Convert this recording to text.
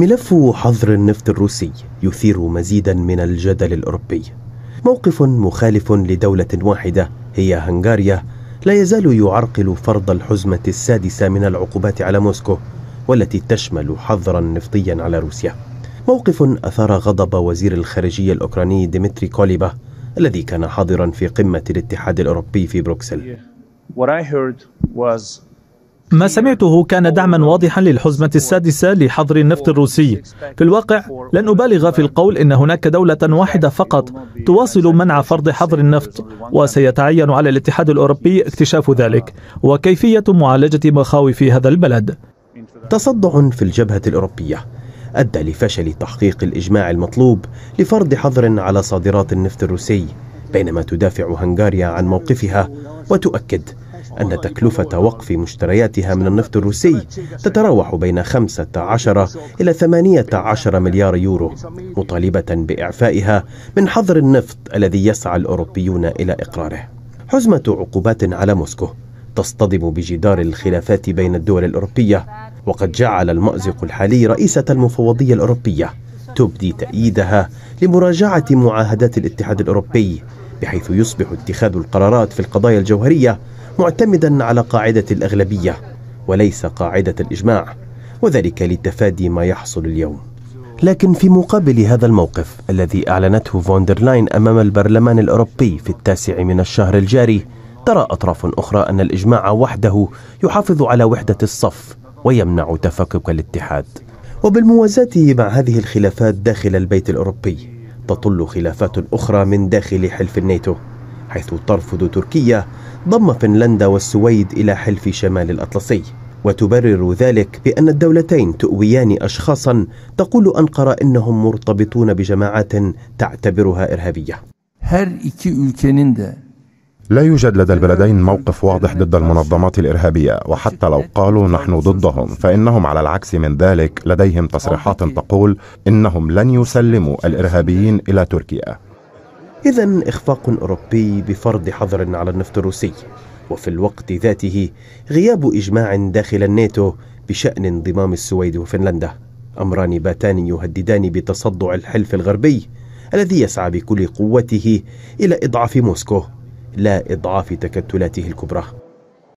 ملف حظر النفط الروسي يثير مزيدا من الجدل الأوروبي. موقف مخالف لدولة واحدة هي هنغاريا لا يزال يعرقل فرض الحزمة السادسة من العقوبات على موسكو والتي تشمل حظرا نفطيا على روسيا. موقف أثار غضب وزير الخارجية الأوكراني ديمتري كوليبا الذي كان حاضرا في قمة الاتحاد الأوروبي في بروكسل. ما سمعته كان دعما واضحا للحزمة السادسة لحظر النفط الروسي. في الواقع لن أبالغ في القول إن هناك دولة واحدة فقط تواصل منع فرض حظر النفط وسيتعين على الاتحاد الأوروبي اكتشاف ذلك. وكيفية معالجة مخاوف هذا البلد؟ تصدع في الجبهة الأوروبية أدى لفشل تحقيق الإجماع المطلوب لفرض حظر على صادرات النفط الروسي بينما تدافع هنغاريا عن موقفها وتؤكد أن تكلفة وقف مشترياتها من النفط الروسي تتراوح بين 15 إلى 18 مليار يورو مطالبة بإعفائها من حظر النفط الذي يسعى الأوروبيون إلى إقراره. حزمة عقوبات على موسكو تصطدم بجدار الخلافات بين الدول الأوروبية وقد جعل المأزق الحالي رئيسة المفوضية الأوروبية تبدي تأييدها لمراجعة معاهدات الاتحاد الأوروبي بحيث يصبح اتخاذ القرارات في القضايا الجوهرية معتمدا على قاعدة الأغلبية وليس قاعدة الإجماع وذلك لتفادي ما يحصل اليوم. لكن في مقابل هذا الموقف الذي أعلنته فوندرلاين أمام البرلمان الأوروبي في التاسع من الشهر الجاري ترى أطراف أخرى أن الإجماع وحده يحافظ على وحدة الصف ويمنع تفكك الاتحاد. وبالموازاة مع هذه الخلافات داخل البيت الأوروبي تطل خلافات أخرى من داخل حلف الناتو. حيث ترفض تركيا ضم فنلندا والسويد إلى حلف شمال الأطلسي. وتبرر ذلك بأن الدولتين تؤويان أشخاصا تقول أنقرة إنهم مرتبطون بجماعات تعتبرها إرهابية. لا يوجد لدى البلدين موقف واضح ضد المنظمات الإرهابية وحتى لو قالوا نحن ضدهم فإنهم على العكس من ذلك لديهم تصريحات تقول إنهم لن يسلموا الإرهابيين إلى تركيا. إذا إخفاق أوروبي بفرض حظر على النفط الروسي وفي الوقت ذاته غياب إجماع داخل الناتو بشأن انضمام السويد وفنلندا. أمران باتان يهددان بتصدع الحلف الغربي الذي يسعى بكل قوته إلى إضعاف موسكو لا إضعاف تكتلاته الكبرى.